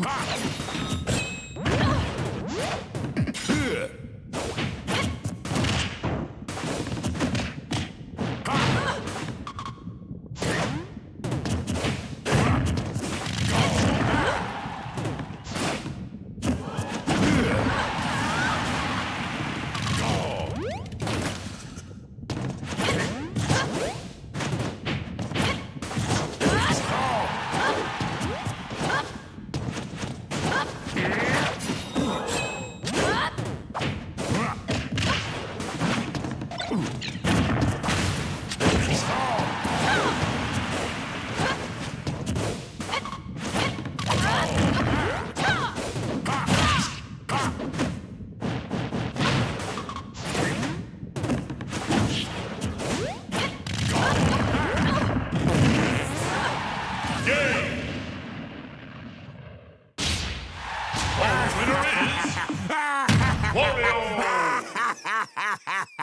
back! winner is Wario!